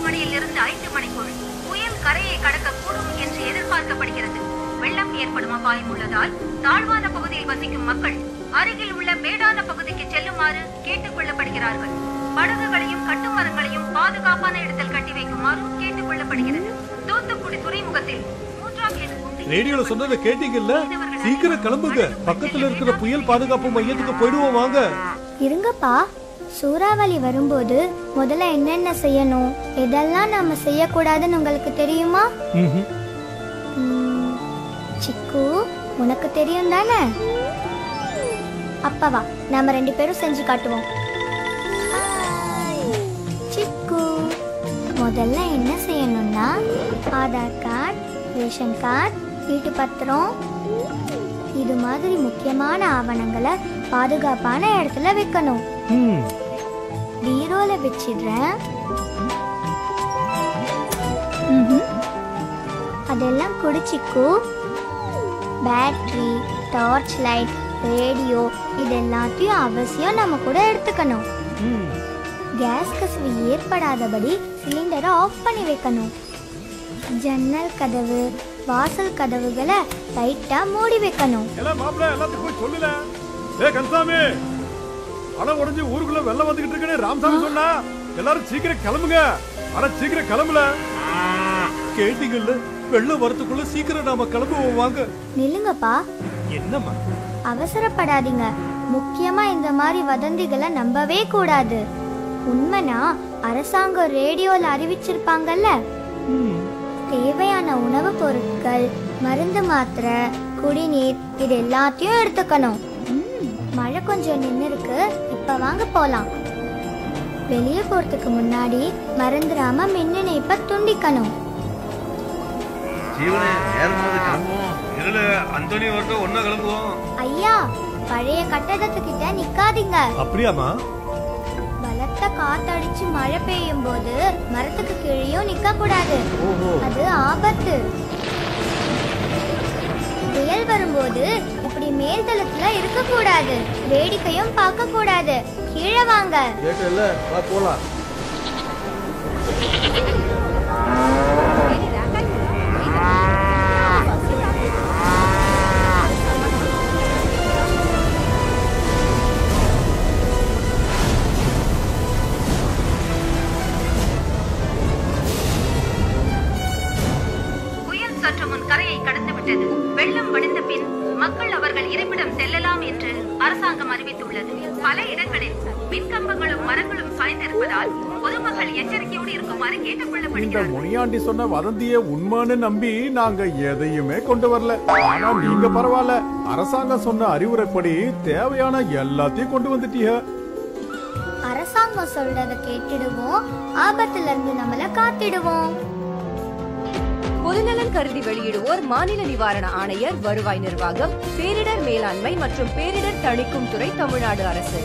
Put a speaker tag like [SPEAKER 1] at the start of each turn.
[SPEAKER 1] மணியில் இருந்து ஐந்து மணிக்குள் புயல் கரையை கடக்கக்கூடும் என்று எதிர்பார்க்கப்படுகிறது. வெள்ளம் ஏற்படும் அபாயம் உள்ளதால் தாழ்வான பகுதியில் வசிக்கும் மக்கள் அருகில் உள்ள மேடான பகுதிக்கு செல்லுமாறு கேட்டுக் கொள்ளப்படுகிறார்கள். படகுகளையும் கட்டுமரங்களையும் பாதுகாப்பான இடத்தில் கட்டி வைக்குமாறும் கேட்டுக் கொள்ளப்படுகிறது. தூத்துக்குடி துறைமுகத்தில்
[SPEAKER 2] ரேடியோல சொன்னதை கேட்டீங்கல்ல? சீக்கிரம் கிளம்புங்க. பக்கத்துல இருக்கிற புயல் பாதுகாப்பு மையத்துக்கு போயிடுவோம் வாங்க.
[SPEAKER 3] இருங்கப்பா. சூறாவளி வரும்போது முதல்ல என்னென்ன செய்யணும்? எதெல்லாம் நாம செய்யக்கூடாதுன்னு உங்களுக்கு தெரியுமா? சிக்கு உனக்கு தெரியும் தானே? அப்பா வா நாம ரெண்டு பேரும் செஞ்சு காட்டுவோம். சிக்கு முதல்ல என்ன செய்யணும்னா ஆதார் கார்டு ரேஷன் கார்டு வீட்டு பத்திரம் இது மாதிரி முக்கியமான ஆவணங்களை பாதுகாப்பான இடத்துல வைக்கணும். பீரோல வச்சிடுறேன். அதெல்லாம் குடிச்சிக்கு. பேட்டரி டார்ச் லைட் ரேடியோ இது எல்லாத்தையும் அவசியம் நம்ம கூட எடுத்துக்கணும். கேஸ் கசிவு ஏற்படாதபடி சிலிண்டரை ஆஃப் பண்ணி வைக்கணும். ஜன்னல் கதவு வாசல் கதவுகளை டைட்டா மூடி வைக்கணும்.
[SPEAKER 4] அட உடைஞ்சு ஊருக்குள்ள வெள்ளம் வந்துகிட்டு இருக்குன்னு ராமசாமி சொன்னா எல்லாரும் சீக்கிரம் கிளம்புங்க. அட சீக்கிரம் கிளம்புல.
[SPEAKER 2] கேட்டீங்கல்ல வெள்ளம் வரதுக்குள்ள சீக்கிரம் நாம கிளம்புவோம் வாங்க.
[SPEAKER 3] நில்லுங்கப்பா.
[SPEAKER 2] என்னம்மா?
[SPEAKER 3] அவசரப்படாதீங்க. முக்கியமா இந்த மாதிரி வதந்திகளை நம்பவே கூடாது. உண்மைனா அரசாங்கம் ரேடியோல அறிவிச்சிருப்பாங்கல்ல?
[SPEAKER 2] ம்.
[SPEAKER 3] தேவையான உணவுப் பொருட்கள் மருந்து மாத்திரை குடிநீர் இது எல்லாத்தையும் எடுத்துக்கணும். மழை கொஞ்சம் நின்று இருக்கு இப்ப வாங்க போலாம். வெளியே போறதுக்கு முன்னாடி மறந்துடாம மின் இணைப்பை துண்டிக்கணும். ஐயா பழைய கட்டடத்துக்கிட்ட நிக்காதீங்க.
[SPEAKER 2] அப்படியாம்மா?
[SPEAKER 3] பலத்த காத்தடிச்சு மழை பெய்யும் போது மரத்துக்கு கீழேயும் நிக்க கூடாது அது ஆபத்து. புயல் வரும்போது மேல்தளத்துல இருக்க கூடாது வேடிக்கையும் பார்க்க கூடாது கீழே வாங்க.
[SPEAKER 5] போலாம்.
[SPEAKER 1] அரசாங்கம் அறிவித்துள்ளது. பல இடங்களில் மின்கம்பங்களும் மரங்களும் சாய்ந்திருப்பதால் பொதுமக்கள் எச்சரிக்கையோடு இருக்குமாறு கேட்டுக்
[SPEAKER 4] முனியாண்டி சொன்ன வதந்திய உண்மைன்னு நம்பி நாங்க எதையுமே கொண்டு வரல. ஆனா நீங்க பரவாயில்ல அரசாங்கம் சொன்ன அறிவுரைப்படி தேவையான எல்லாத்தையும் கொண்டு வந்துட்டீங்க.
[SPEAKER 3] அரசாங்கம் சொல்றத கேட்டுடுவோம் ஆபத்துல இருந்து நம்மள காத்திடுவோம்.
[SPEAKER 6] பொதுநலன் கருதி வெளியிடுவோர் மாநில நிவாரண ஆணையர் வருவாய் நிர்வாகம் பேரிடர் மேலாண்மை மற்றும் பேரிடர் தணிக்கும் துறை தமிழ்நாடு அரசு.